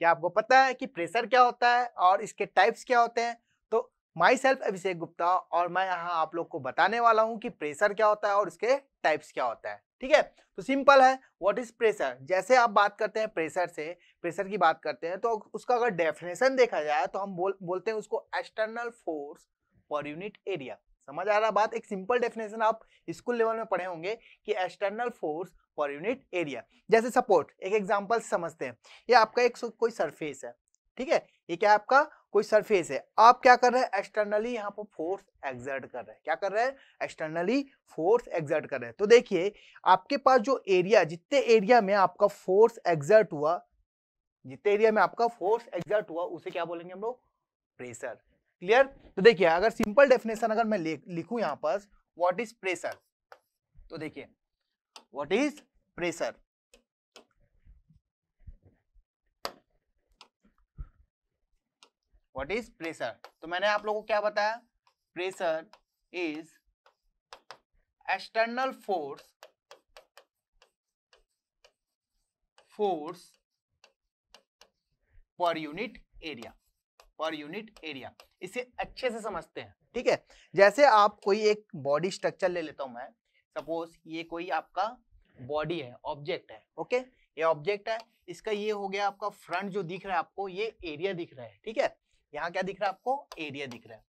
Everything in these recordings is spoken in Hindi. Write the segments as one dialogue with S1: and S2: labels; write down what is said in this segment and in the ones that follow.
S1: क्या आपको पता है कि प्रेशर क्या होता है और इसके टाइप्स क्या होते हैं? तो माई सेल्फ अभिषेक गुप्ता और मैं यहाँ आप लोग को बताने वाला हूँ कि प्रेशर क्या होता है और इसके टाइप्स क्या होता है, ठीक है? तो सिंपल है, व्हाट इज़ प्रेशर? जैसे आप बात करते हैं प्रेशर से, प्रेशर की बात करते हैं तो उसका अगर डेफिनेशन देखा जाए तो हम बोल, बोलते हैं उसको external force per unit area. समझ आ रहा बात? एक सिंपल डेफिनेशन आप स्कूल लेवल में पढ़े होंगे कि external force per unit area जैसे सपोर्ट एक एग्जांपल समझते हैं। ये आपका एक कोई सरफेस है, ठीक है? ये क्या आपका कोई सरफेस है? आप क्या कर रहे हैं? एक्सटर्नली यहाँ पर फोर्स एग्जर्ट कर रहे हैं। क्या कर रहे हैं? एक्सटर्नली फोर्स एग्जर्ट कर रहे हैं। तो देखिए, आपके पास जो एरिया जितने एरिया में आपका फोर्स एग्जर्ट हुआ, जितने एरिया में आपका फोर्स एग्जर्ट हुआ, उसे क्या बोलेंगे हम लोग? प्रेशर क्लियर तो देखिए, अगर सिंपल डेफिनेशन अगर मैं लिखूं यहाँ पर व्हाट इज़ प्रेशर तो देखिए what is pressure what is pressure तो मैंने आप लोगों को क्या बताया? Pressure is external force force per unit area per unit area. इसे अच्छे से समझते हैं। ठीक है? जैसे आप कोई एक बॉडी स्ट्रक्चर ले लेता हूँ मैं। सपोज़ ये कोई आपका बॉडी है, ऑब्जेक्ट है। ओके? ये ऑब्जेक्ट है। इसका ये हो गया आपका फ्रंट जो दिख रहा है आपको, ये एरिया दिख रहा है। ठीक है? यहाँ क्या दिख रहा है आपको? एरिया दिख रहा है।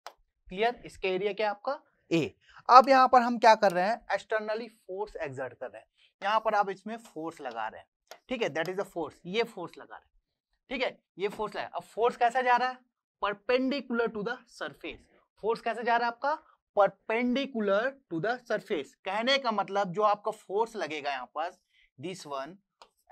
S1: क्लियर? इसका एरिया क्या आपका? ए। अब यहाँ पर हम क्या कर रहे हैं? एक्सटर्नली फोर्स एग्जर्ट कर रहे हैं। यहाँ पर आप इसमें फोर्स लगा रहे हैं। ठीक है? दैट इज़ अ फोर्स ये फोर्स लगा रहे हैं। ठीक है? ये फोर्स लगा अब फोर्स कैसा जा रहा है? Perpendicular to the surface force कैसे जा रहा है आपका? परपेंडिकुलर टू द सरफेस कहने का मतलब जो आपका फोर्स लगेगा यहाँ पर दिस वन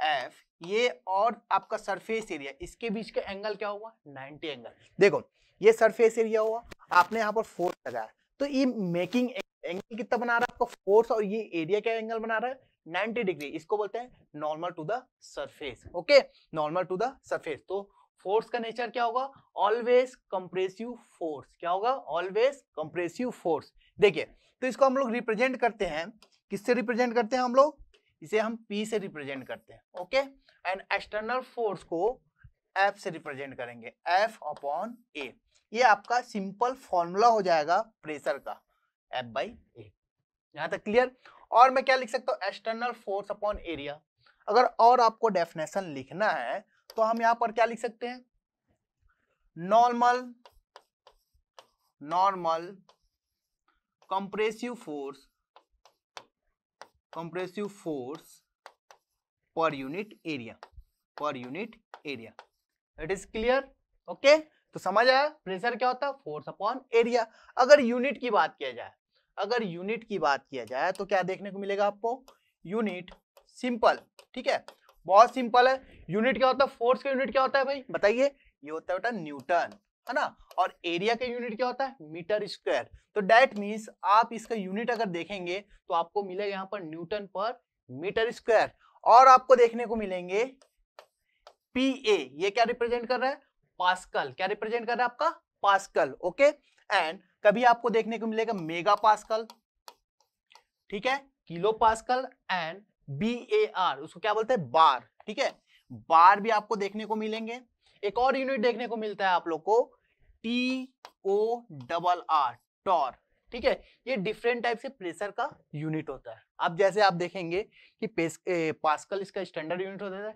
S1: एफ़ ये और आपका सरफेस एरिया इसके बीच का एंगल क्या हुआ? 90 एंगल देखो, ये सरफेस एरिया हुआ, आपने यहाँ पर फोर्स लगाया। तो ये मेकिंग एंगल कितना बना रहा है आपका फोर्स और ये एरिया क्या एंगल बना रहा है? 90 डिग्री इसको बोलते हैं normal to the surface okay normal to the surface तो फोर्स का नेचर क्या होगा? ऑलवेज कंप्रेसिव फोर्स क्या होगा? ऑलवेज कंप्रेसिव फोर्स देखिए तो इसको हम लोग रिप्रेजेंट करते हैं। किससे रिप्रेजेंट करते हैं हम लोग? इसे हम P से रिप्रेजेंट करते हैं ओके एंड एक्सटर्नल फोर्स को F से रिप्रेजेंट करेंगे। F अपॉन ए ये आपका सिंपल फॉर्मूला हो जाएगा प्रेशर का। F बाई ए यहाँ तक क्लियर और मैं क्या लिख सकता हूँ? एक्सटर्नल फोर्स अपॉन एरिया अगर और आपको डेफिनेशन लिखना है तो हम यहाँ पर क्या लिख सकते हैं? Normal normal compressive force compressive force per unit area per unit area it is clear okay तो समझ आया? प्रेशर क्या होता है? फोर्स अपॉन एरिया अगर यूनिट की बात किया जाए, अगर यूनिट की बात किया जाए तो क्या देखने को मिलेगा आपको? यूनिट सिंपल ठीक है? बहुत सिंपल है। यूनिट क्या होता है? फोर्स का यूनिट क्या होता है भाई? बताइए। ये होता है बेटा न्यूटन, है ना? और एरिया का यूनिट क्या होता है? Meter square. तो डेट मीन्स आप इसका यूनिट अगर देखेंगे तो आपको मिलेगा यहाँ पर न्यूटन पर मीटर स्क्वायर। और आपको देखने को मिलेंगे पी ए। ये क्या रिप्रेजेंट कर रहा है? पास्कल। क्या रिप्रेजेंट कर रहा है आपका? Pascal, okay? एंड कभी आपको देखने को मिलेगा मेगा पास्कल। ठीक है? Kilo pascal and B A R उसको क्या बोलते हैं? बार ठीक है? बार भी आपको देखने को मिलेंगे। एक और यूनिट देखने को मिलता है आप लोग को। T O double R torr ठीक है? ये डिफरेंट टाइप से प्रेशर का यूनिट होता है। अब जैसे आप देखेंगे कि पास्कल इसका स्टैंडर्ड यूनिट होता है।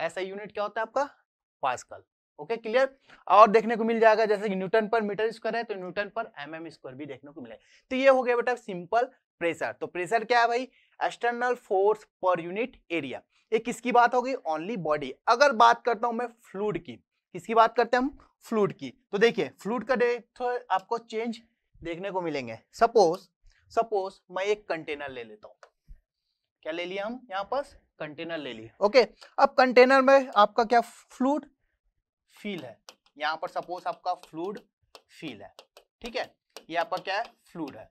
S1: ऐसा यूनिट क्या होता है आपका? पास्कल ओके क्लियर और देखने को मिल जाएगा, जैसे न्यूटन पर मीटर स्क्वायर है तो न्यूटन पर एम एम स्क्वायर भी देखने को मिलेगा। तो ये हो गया बेटा सिंपल प्रेशर तो प्रेशर क्या है भाई? External force per unit area ये किसकी बात होगी ओनली बॉडी अगर बात करता हूँ मैं फ्लूड की, किसकी बात करते हैं हम? फ्लूड की। तो देखिए फ्लूड का तो आपको चेंज देखने को मिलेंगे। सपोज़ सपोज़ मैं एक कंटेनर ले लेता हूँ। क्या ले लिया हम? यहाँ पर कंटेनर ले लिए ओके अब कंटेनर में आपका क्या फ्लूड फील है। यहाँ पर सपोज़ आपका फ्लूड फील है। ठीक है? ये आपका क्या है? फ्लूड है।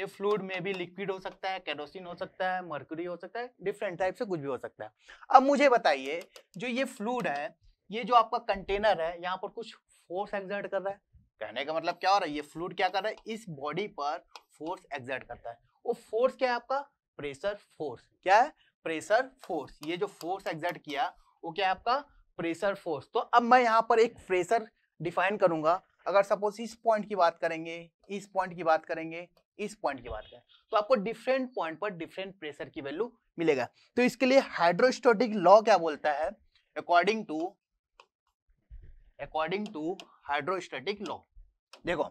S1: ये फ्लूड में भी लिक्विड हो सकता है, केरोसिन हो सकता है, मर्क्यूरी हो सकता है, डिफरेंट टाइप से कुछ भी हो सकता है। अब मुझे बताइए, जो ये फ्लूड है, ये जो आपका कंटेनर है, यहाँ पर कुछ फोर्स एक्सर्ट कर रहा है? कहने का मतलब क्या हो रहा है? ये फ्लूड क्या कर रहा है? इस बॉडी पर फोर्स एक्सर्ट करता है। वो फोर्स क्या है आपका? Pressure force. क्या है? Pressure force. ये जो फोर्स एक्सर्ट किया, वो क्या है आपका? Pressure force. तो अब मैं यहाँ पर एक प्रेशर डिफाइन करूँगा। अगर सपोज़ इस पॉइंट की बात करेंगे, इस पॉइंट की बात करेंगे इस पॉइंट की बात करें तो आपको डिफरेंट पॉइंट पर डिफरेंट प्रेशर की वैल्यू मिलेगा। तो इसके लिए हाइड्रोस्टोटिक लॉ क्या बोलता है? According to according to hydrostatic law देखो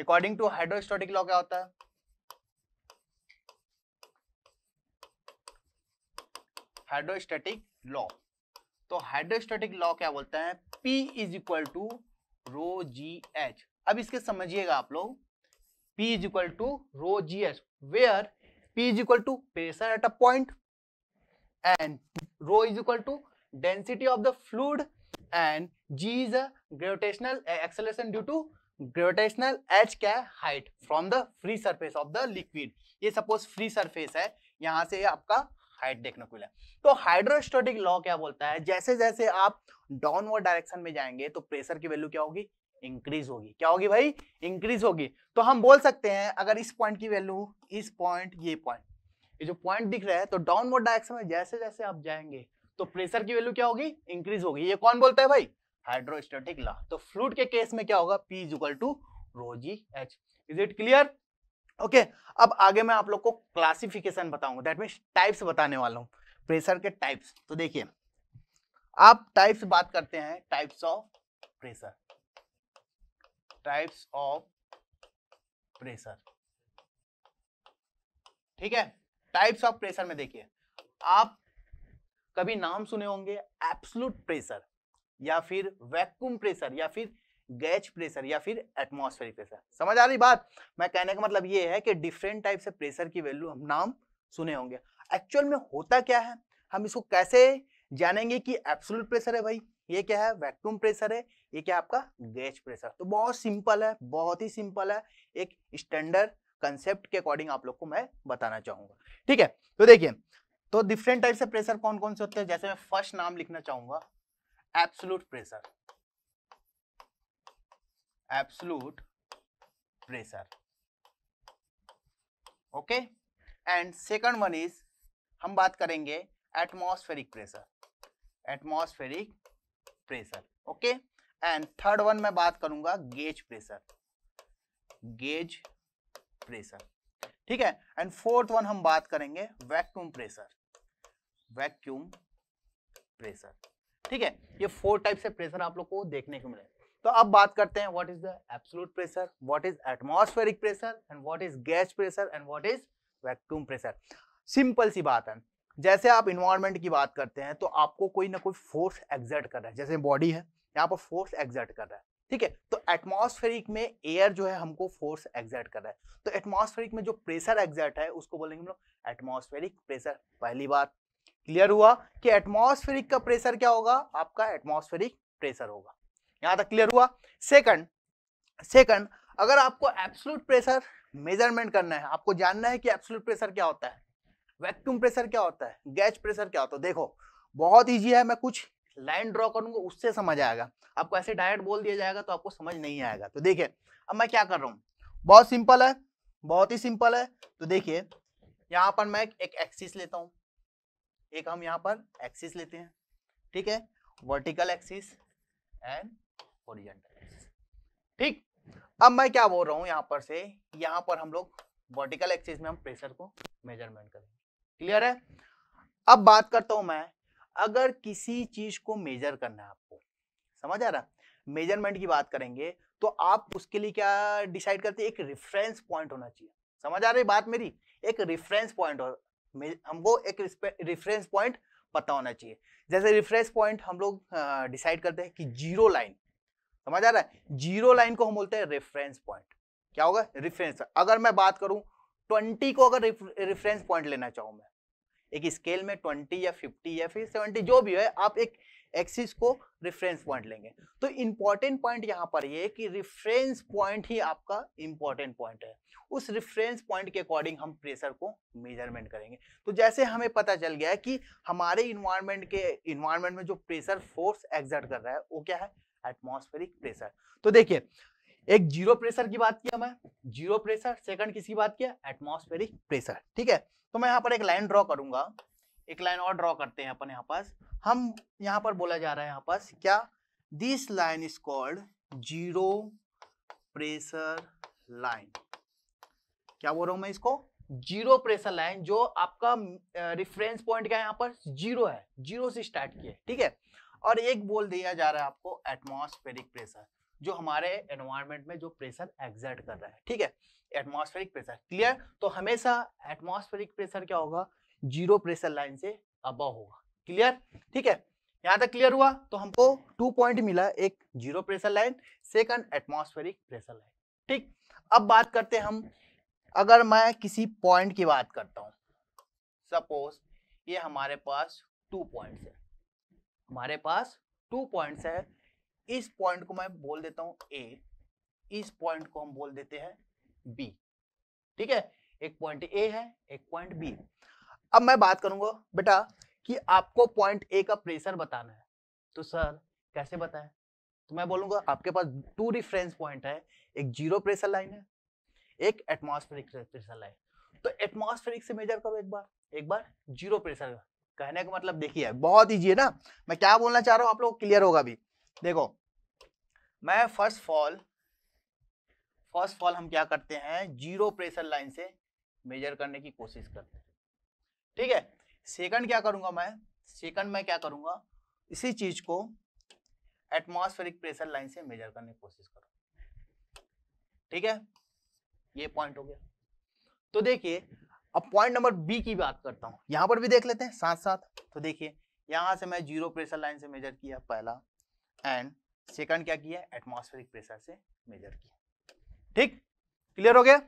S1: अकॉर्डिंग टू हाइड्रोस्टेटिक लॉ क्या होता है? हाइड्रोस्टेटिक लॉ तो हाइड्रोस्टेटिक लॉ क्या बोलता है? P is equal to rho G H अब इसके समझिएगा आप लोग P equal to rho G H where P is equal to pressure at a point and rho is equal to density of the fluid and G is a gravitational acceleration due to gravitational h क्या height from the free surface of the liquid ये सपोज़ फ्री सरफेस है, यहाँ से आपका हाइट देखने को मिला। तो हाइड्रोस्टैटिक लॉ क्या बोलता है? जैसे जैसे आप डाउनवर्ड डायरेक्शन में जाएँगे तो प्रेशर की वैल्यू क्या होगी? इंक्रीज होगी। क्या होगी भाई? इंक्रीज होगी। तो हम बोल सकते हैं, अगर इस पॉइंट की वैल्यू इस पॉइंट ये पॉइंट ये जो पॉइंट दिख रहा है तो डाउनवर्ड डायरेक्शन में जैसे जैसे आप जाएँगे तो प्रेशर की वैल्यू क्या होगी? इंक्रीज होगी। ये कौन बोलता है भाई? हाइड्रोस्टेटिक लॉ तो फ्लूड के केस में क्या होगा? P is equal to rho G H is it clear okay, अब आगे मैं आप लोग को क्लासिफिकेशन बताऊँगा। दैट मीन्स टाइप्स बताने वाला हूँ। प्रेशर के टाइप्स तो देखिए, आप टाइप्स बात करते हैं types of pressure types of pressure ठीक है? टाइप्स ऑफ़ प्रेशर में देखिए, आप कभी नाम सुने होंगे एप्सलूट प्रेशर या फिर वैक्यूम प्रेशर या फिर गैच प्रेशर या फिर एटमॉस्फेरिक प्रेशर। समझ आ रही बात? मैं कहने का मतलब ये है कि डिफरेंट टाइप से प्रेशर की वैल्यू हम नाम सुने होंगे। एक्चुअल में होता क्या है? हम इसको कैसे जानेंगे कि एब्सोल्यूट प्रेशर है भाई? ये क्या है? वैक्यूम प्रेशर है? ये क्या आपका गैच प्रेशर तो बहुत सिंपल है, बहुत ही सिंपल है। एक स्टैंडर्ड कंसेप्ट के अकॉर्डिंग आप लोग को मैं बताना चाहूँगा। ठीक है? तो देखिए तो डिफरेंट टाइप से प्रेशर कौन कौन से होते हैं? जैसे मैं फ़र्स्ट नाम लिखना चाहूँगा। Absolute pressure. Absolute pressure. Okay and second one is हम बात करेंगे atmospheric pressure atmospheric pressure okay and third one मैं बात करूँगा गेज प्रेशर गेज प्रेशर ठीक है? एंड फोर्थ वन हम बात करेंगे वैक्यूम प्रेशर वैक्यूम प्रेशर ठीक है? ये फोर टाइप से प्रेशर आप लोग को देखने को मिले। तो अब बात करते हैं what is the absolute pressure what is atmospheric pressure and what is gas pressure and what is vacuum pressure simple सी बात है। जैसे आप इन्वायरमेंट की बात करते हैं तो आपको कोई ना कोई फोर्स एग्जर्ट कर रहा है। जैसे बॉडी है, यहाँ पर फोर्स एग्जर्ट कर रहा है, ठीक है? तो एटमॉस्फेरिक में एयर जो है, हमको फोर्स एग्जर्ट कर रहा है। तो एटमॉस्फेरिक में जो प्रेशर एग्जर्ट है, उसको बोलेंगे हम लोग एटमॉस्फेरिक प्रेशर पहली बात क्लियर हुआ कि एटमॉस्फेरिक का प्रेशर क्या होगा? आपका एटमॉस्फेरिक प्रेशर होगा। यहाँ तक क्लियर हुआ। सेकंड सेकंड अगर आपको एब्सोल्यूट प्रेशर मेज़रमेंट करना है, आपको जानना है कि एब्सोल्यूट प्रेशर क्या होता है वैक्यूम प्रेशर क्या होता है गैस प्रेशर क्या होता है, देखो, बहुत इजी है, मैं कुछ लाइन ड्रॉ करूँगा, उससे समझ आएगा। आपको ऐसे डायरेक्ट बोल दिया जाएगा तो आपको समझ नहीं आएगा। तो देखिए, अब मैं क्या कर रहा हूँ? बहुत सिंपल है, बहुत ही सिंपल है। तो देखिए, यहाँ पर मैं एक एक्सिस लेता हूँ। एक हम यहाँ पर एक्सिस लेते हैं। ठीक है? Vertical axis and horizontal. Axis ठीक? अब मैं क्या बोल रहा हूँ यहाँ पर से, यहाँ पर हम लोग वर्टिकल एक्सिस में हम प्रेशर को मेज़रमेंट करेंगे। क्लियर है? अब बात करता हूँ मैं, अगर किसी चीज़ को मेजर करना है आपको, समझ आ रहा? मेज़रमेंट की बात करेंगे तो आप उसके लिए क्या डिसाइड करते हैं? एक रेफरेंस पॉइंट होना चाहिए। समझ आ रही बात मेरी? एक रेफरेंस पॉइंट हमको एक रेफरेंस पॉइंट पता होना चाहिए। जैसे रेफरेंस पॉइंट हम लोग डिसाइड करते हैं कि ज़ीरो लाइन समझ आ रहा है? ज़ीरो लाइन को हम बोलते हैं रेफरेंस पॉइंट क्या होगा? रेफरेंस अगर मैं बात करूँ ट्वेंटी को अगर रेफरेंस पॉइंट लेना चाहूँ मैं, एक स्केल में ट्वेंटी या फिफ्टी या फिर सेवेंटी जो भी है, आप एक एक्सिस को रेफरेंस पॉइंट लेंगे। तो इंपॉर्टेंट पॉइंट यहाँ पर ये कि रेफरेंस पॉइंट ही आपका इंपॉर्टेंट पॉइंट है। उस रेफरेंस पॉइंट के अकॉर्डिंग हम प्रेशर को मेज़रमेंट करेंगे। तो जैसे हमें पता चल गया कि हमारे इन्वायरमेंट के इन्वायरमेंट में जो प्रेशर फोर्स एग्जर्ट कर रहा है, वो क्या है? एटमॉस्फेरिक प्रेशर तो देखिए, एक ज़ीरो प्रेशर की बात किया मैं ज़ीरो प्रेशर सेकंड किसी बात किया एटमॉस्फेरिक प्रेशर ठीक है? तो मैं यहाँ पर एक लाइन ड्रॉ करूँगा। एक लाइन और ड्रॉ करते हैं अपन यहाँ पास। हम यहाँ पर बोला जा रहा है यहाँ पास क्या? This line is called zero pressure line क्या बोल रहा हूँ मैं इसको? ज़ीरो प्रेशर लाइन जो आपका रेफरेंस पॉइंट क्या है यहाँ पर? ज़ीरो है। ज़ीरो से स्टार्ट किया ठीक है? और एक बोल दिया जा रहा है आपको एटमॉस्फेरिक प्रेशर जो हमारे एनवायरमेंट में जो प्रेशर एग्जर्ट कर रहा है, ठीक है? एटमॉस्फेरिक प्रेशर क्लियर तो हमेशा एटमॉस्फेरिक प्रेशर क्या होगा? ज़ीरो प्रेशर लाइन से अब होगा क्लियर ठीक है? यहाँ तक क्लियर हुआ? तो हमको टू पॉइंट मिला, एक zero pressure line second atmospheric pressure line ठीक? अब बात करते हैं हम, अगर मैं किसी पॉइंट की बात करता हूँ सपोज़ ये हमारे पास टू पॉइंट है। हमारे पास टू पॉइंट्स है। इस पॉइंट को मैं बोल देता हूँ ए इस पॉइंट को हम बोल देते हैं बी ठीक है? एक पॉइंट ए है, एक पॉइंट बी अब मैं बात करूँगा, बेटा, कि आपको पॉइंट ए का प्रेशर बताना है। तो सर कैसे बताएँ? तो मैं बोलूँगा, आपके पास टू रिफरेंस पॉइंट है, एक ज़ीरो प्रेशर लाइन है, एक एटमॉस्फेरिक प्रेशर लाइन तो एटमॉस्फेरिक से मेजर करो एक बार एक बार ज़ीरो प्रेशर कहने का मतलब देखिए, बहुत ईजी है ना? मैं क्या बोलना चाह रहा हूँ आप लोग क्लियर होगा अभी। देखो, मैं फ़र्स्ट फॉल फ़र्स्ट फॉल हम क्या करते हैं? ज़ीरो प्रेशर लाइन से मेजर करने की कोशिश करते हैं। ठीक है? सेकंड क्या करूँगा मैं? सेकंड मैं क्या करूँगा? इसी चीज़ को एटमॉस्फेरिक प्रेशर लाइन से मेजर करने की कोशिश करूँगा। ठीक है? ये पॉइंट हो गया। तो देखिए अब पॉइंट नंबर बी की बात करता हूँ। यहाँ पर भी देख लेते हैं साथ साथ तो देखिए, यहाँ से मैं ज़ीरो प्रेशर लाइन से मेजर किया पहला एंड सेकंड क्या किया? एटमॉस्फेरिक प्रेशर से मेजर किया। ठीक? क्लियर हो गया?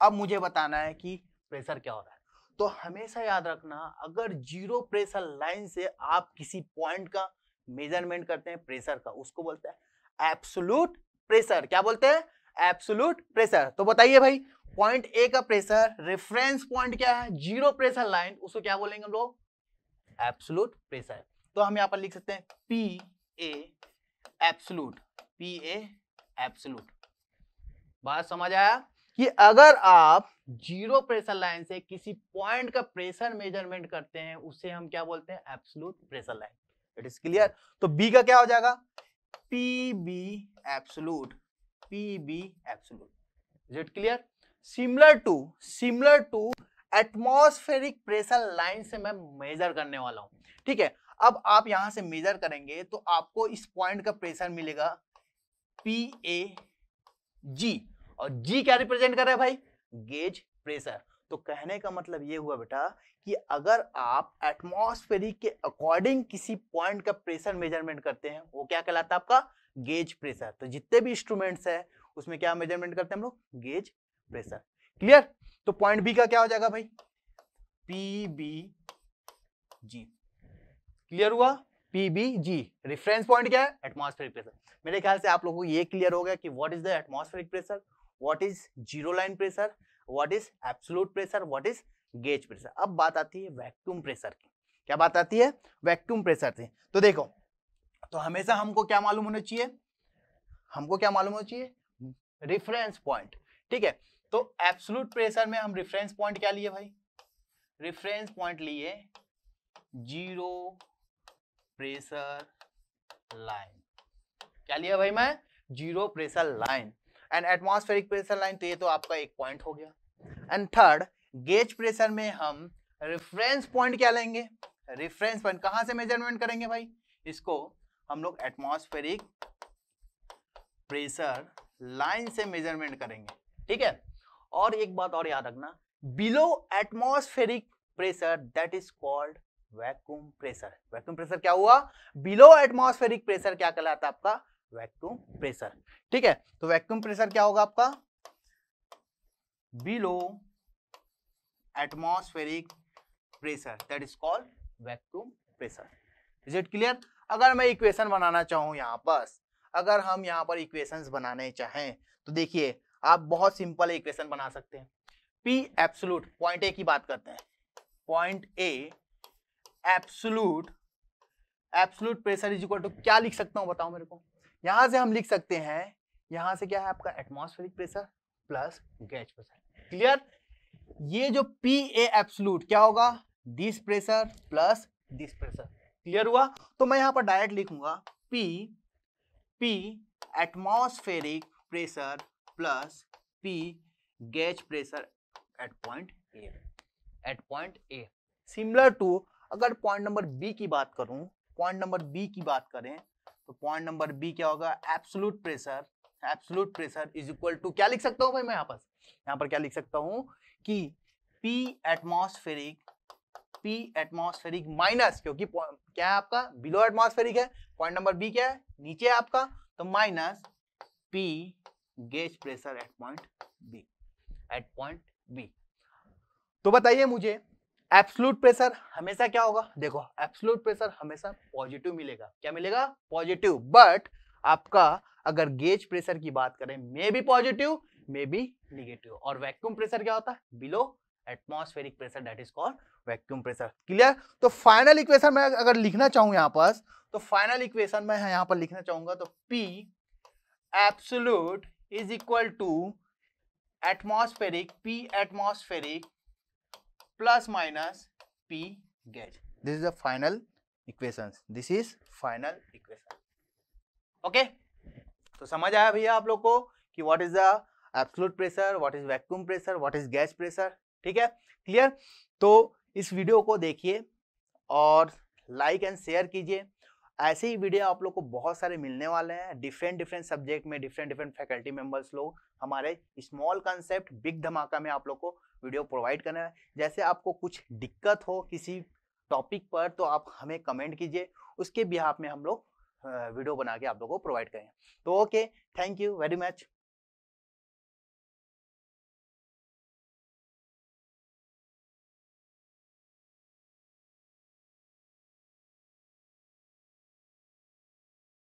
S1: अब मुझे बताना है कि प्रेशर क्या हो रहा है। तो हमेशा याद रखना, अगर ज़ीरो प्रेशर लाइन से आप किसी पॉइंट का मेज़रमेंट करते हैं प्रेशर का, उसको बोलते हैं एब्सोलूट प्रेशर क्या बोलते हैं? एब्सोलूट प्रेशर तो बताइए भाई पॉइंट ए का प्रेशर, रेफरेंस पॉइंट क्या है? ज़ीरो प्रेशर लाइन, उसको क्या बोलेंगे हम लोग? एब्सोलूट प्रेशर तो हम यहाँ पर लिख सकते हैं P A absolute P A absolute बात समझ आया? कि अगर आप ज़ीरो प्रेशर लाइन से किसी पॉइंट का प्रेशर मेज़रमेंट करते हैं, उसे हम क्या बोलते हैं? Absolute pressure line it is clear तो बी का क्या हो जाएगा? P B absolute P B absolute is it clear similar to similar to atmospheric pressure line से मैं मेजर करने वाला हूँ। ठीक है? अब आप यहाँ से मेजर करेंगे तो आपको इस पॉइंट का प्रेशर मिलेगा पी ए जी और जी क्या रिप्रेजेंट कर रहा है भाई? गेज प्रेशर तो कहने का मतलब ये हुआ बेटा कि अगर आप एटमॉस्फेरिक के अकॉर्डिंग किसी पॉइंट का प्रेशर मेज़रमेंट करते हैं, वो क्या कहलाता है आपका? गेज प्रेशर तो जितने भी इंस्ट्रूमेंट्स है, उसमें क्या मेज़रमेंट करते हैं हम लोग? Gauge pressure. क्लियर? तो पॉइंट बी का क्या हो जाएगा भाई? P B G. क्लियर हुआ? P B G. Reference point क्या है? एटमॉस्फेरिक प्रेशर मेरे ख्याल से आप लोगों को ये क्लियर हो गया कि what is the atmospheric pressure what is zero line pressure what is absolute pressure what is gauge pressure अब बात आती है वैक्यूम प्रेशर की। क्या बात आती है? वैक्यूम प्रेशर से। तो देखो तो हमेशा हमको क्या मालूम होना चाहिए? हमको क्या मालूम होना चाहिए? रेफरेंस पॉइंट ठीक है? तो एब्सोल्यूट प्रेशर में हम रेफरेंस पॉइंट क्या लिए भाई? रेफरेंस पॉइंट लिए ज़ीरो प्रेशर लाइन क्या लिया भाई मैं? Zero pressure line and atmospheric pressure line तो ये तो आपका एक पॉइंट हो गया. एंड थर्ड गेज प्रेशर में हम रेफरेंस पॉइंट क्या लेंगे? रेफरेंस पॉइंट कहाँ से मेज़रमेंट करेंगे भाई? इसको हम लोग एटमॉस्फेरिक प्रेशर लाइन से मेज़रमेंट करेंगे. ठीक है? और एक बात और याद रखना below atmospheric pressure that is called vacuum pressure vacuum pressure क्या हुआ? बिलो एटमॉस्फेरिक प्रेशर क्या कहलाता है आपका? वैक्यूम प्रेशर ठीक है तो वैक्यूम प्रेशर क्या होगा आपका? Below atmospheric pressure that is called vacuum pressure is it clear अगर मैं इक्वेशन बनाना चाहूँ यहाँ पर, अगर हम यहाँ पर इक्वेशंस बनाने चाहें तो देखिए आप बहुत सिंपल इक्वेशन बना सकते हैं। पी एब्सोलूट पॉइंट ए की बात करते हैं। Point A absolute absolute pressure is equal to क्या लिख सकता हूँ बताओ मेरे को? यहाँ से हम लिख सकते हैं, यहाँ से क्या है आपका atmospheric pressure plus gas pressure clear ये जो पी ए एब्सोलूट क्या होगा? This pressure plus this pressure clear हुआ? तो मैं यहाँ पर डायरेक्ट लिखूँगा P P atmospheric pressure plus P gauge pressure at point A at point A similar to अगर पॉइंट नंबर बी की बात करूँ पॉइंट नंबर बी की बात करें तो पॉइंट नंबर बी क्या होगा? Absolute pressure absolute pressure is equal to क्या लिख सकता हूँ भाई मैं यहाँ पर? यहाँ पर क्या लिख सकता हूँ? कि P atmospheric P atmospheric minus क्योंकि क्या है आपका? बिलो एटमॉस्फेरिक है। पॉइंट नंबर बी क्या है? नीचे है आपका। तो minus P gauge pressure at point B at point B तो बताइए मुझे एब्सोलूट प्रेशर हमेशा क्या होगा? देखो एब्सोलूट प्रेशर हमेशा पॉजिटिव मिलेगा। क्या मिलेगा? पॉजिटिव बट आपका अगर गेज प्रेशर की बात करें may be positive may be negative और वैक्यूम प्रेशर क्या होता है? Below atmospheric pressure that is called vacuum pressure clear तो फाइनल इक्वेशन मैं अगर लिखना चाहूँ यहाँ पर तो फाइनल इक्वेशन में यहाँ पर लिखना चाहूँगा तो P absolute is equal to atmospheric P atmospheric plus minus P gauge this is the final equation this is final equation okay तो समझ आया भैया आप लोग को कि what is the absolute pressure what is vacuum pressure what is gas pressure ठीक है? क्लियर तो इस वीडियो को देखिए और लाइक एंड शेयर कीजिए। ऐसे ही वीडियो आप लोग को बहुत सारे मिलने वाले हैं। डिफरेंट डिफरेंट सब्जेक्ट में डिफरेंट डिफरेंट फैकल्टी मेंबर्स लोग, हमारे स्मॉल कंसेप्ट बिग धमाका में आप लोग को वीडियो प्रोवाइड करना है। जैसे आपको कुछ दिक्कत हो किसी टॉपिक पर तो आप हमें कमेंट कीजिए। उसके बिहाफ में हम लोग वीडियो बना के आप लोग को प्रोवाइड करें। तो okay thank you very much